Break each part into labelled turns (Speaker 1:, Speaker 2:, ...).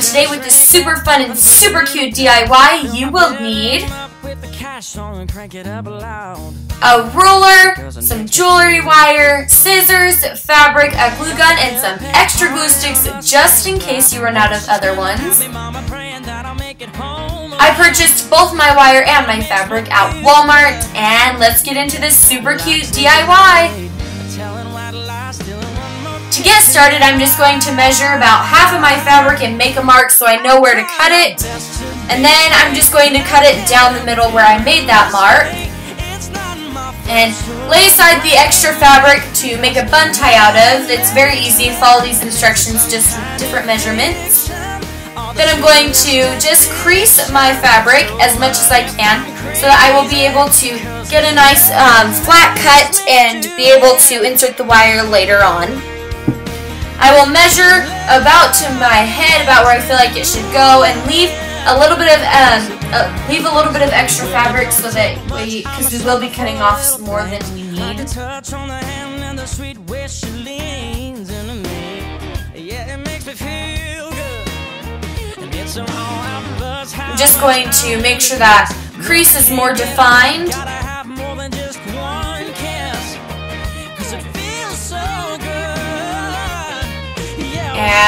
Speaker 1: today with this super fun and super cute DIY, you will need a ruler, some jewelry wire, scissors, fabric, a glue gun, and some extra glue sticks just in case you run out of other ones. I purchased both my wire and my fabric at Walmart, and let's get into this super cute DIY. To get started, I'm just going to measure about half of my fabric and make a mark so I know where to cut it. And then I'm just going to cut it down the middle where I made that mark. And lay aside the extra fabric to make a bun tie out of. It's very easy. Follow these instructions, just different measurements. Then I'm going to just crease my fabric as much as I can so that I will be able to get a nice um, flat cut and be able to insert the wire later on. I will measure about to my head, about where I feel like it should go, and leave a little bit of um, uh, leave a little bit of extra fabric so that we, because we will be cutting off more than we need. I'm just going to make sure that crease is more defined.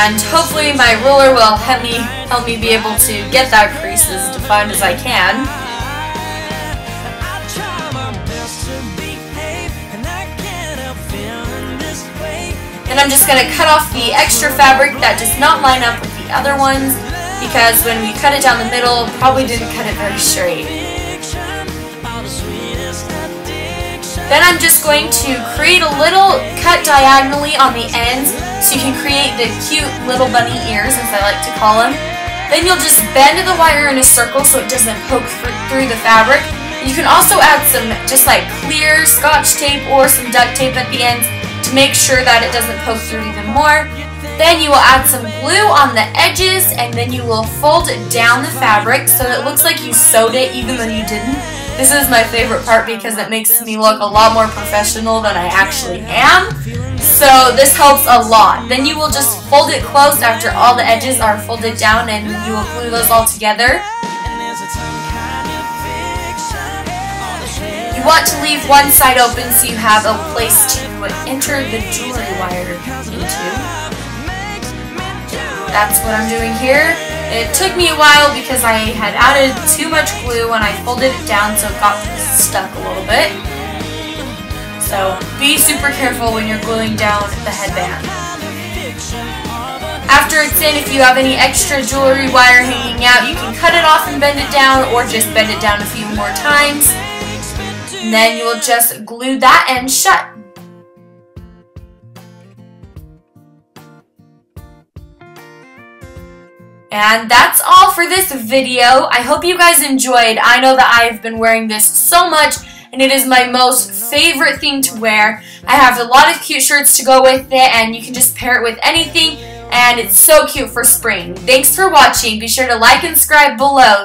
Speaker 1: And hopefully my ruler will help me help me be able to get that crease as defined as I can. Then I'm just going to cut off the extra fabric that does not line up with the other ones because when we cut it down the middle, probably didn't cut it very straight. Then I'm just going to create a little cut diagonally on the ends so you can create the cute little bunny ears, as I like to call them. Then you'll just bend the wire in a circle so it doesn't poke through the fabric. You can also add some just like clear scotch tape or some duct tape at the ends to make sure that it doesn't poke through even more. Then you will add some glue on the edges and then you will fold down the fabric so it looks like you sewed it even though you didn't. This is my favorite part because it makes me look a lot more professional than I actually am. So this helps a lot. Then you will just fold it closed after all the edges are folded down and you will glue those all together. You want to leave one side open so you have a place to enter the jewelry wire into. That's what I'm doing here. It took me a while because I had added too much glue when I folded it down so it got stuck a little bit. So be super careful when you're gluing down the headband. After it's in, if you have any extra jewelry wire hanging out, you can cut it off and bend it down or just bend it down a few more times. And then you will just glue that end shut. And that's all for this video. I hope you guys enjoyed. I know that I've been wearing this so much and it is my most favorite thing to wear. I have a lot of cute shirts to go with it and you can just pair it with anything and it's so cute for spring. Thanks for watching. Be sure to like and subscribe below.